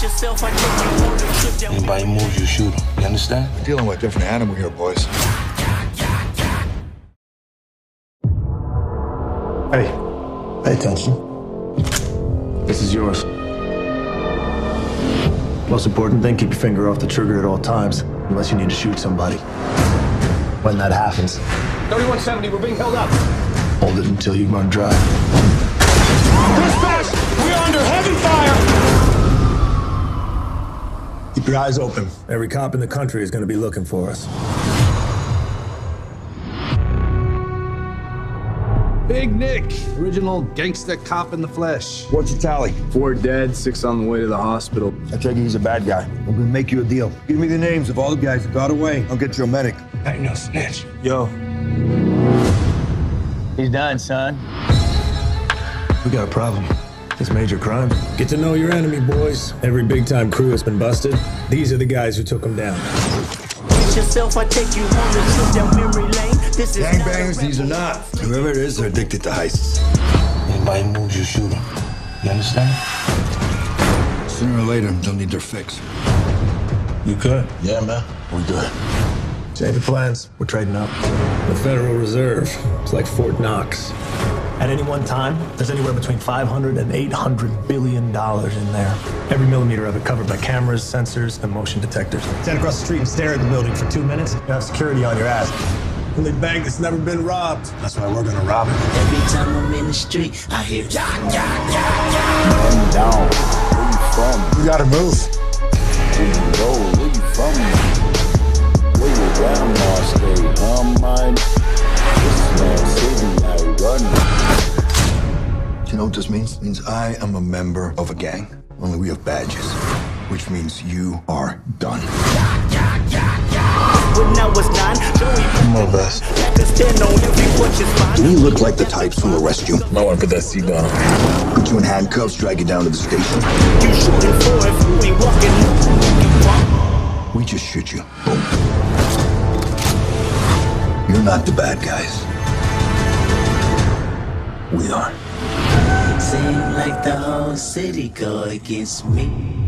Anybody moves, you shoot 'em. You understand? We're dealing with a different animal here, boys. Hey, pay attention. This is yours. Most important thing, keep your finger off the trigger at all times, unless you need to shoot somebody. When that happens, 3170, we're being held up. hold it until you run dry. Dispatch! We are Keep your eyes open. Every cop in the country is going to be looking for us. Big Nick, original gangsta cop in the flesh. What's your tally? Four dead, six on the way to the hospital. I take it he's a bad guy. I'm gonna make you a deal. Give me the names of all the guys that got away. I'll get you a medic. I ain't no snitch. Yo, He's done, son. we got a problem. It's major crime. Get to know your enemy, boys. Every big time crew has been busted. These are the guys who took them down. With yourself, I take you on a trip down memory lane. This is Gangbangers, these are not. Whoever it is, they're addicted to heists. Anybody moves, you shoot 'em. You understand? Sooner or later, they'll need their fix. You good? Yeah, man. We good. Change of plans. We're trading up. The Federal Reserve. It's like Fort Knox. At any one time, there's anywhere between 500 and 800 billion dollars in there. Every millimeter of it covered by cameras, sensors, and motion detectors. Stand across the street and stare at the building for two minutes. You have security on your ass. Only bank that's never been robbed. That's why we're gonna rob it. Every time I'm in the street, I hear ja, ja, ja, ja. Man down. Where you from? We gotta move. Where you go? Where you from? Where your grandma know what this means? It means I am a member of a gang. Only we have badges. Which means you are done. When I was nine, Joey More best. put us 10 on every watch is. We look like the types who'll arrest you, I wanna put that seatbelt on. put you in handcuffs, drag you down to the station. You shooting for if you walking. We just shoot you. Boom. You're not the bad guys. We are. Like the whole city go against me.